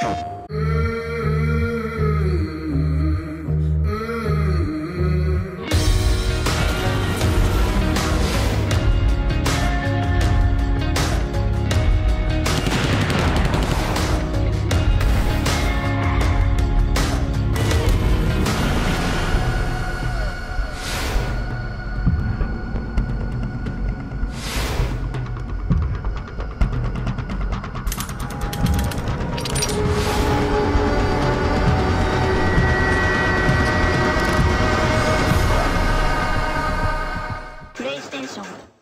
you 정도.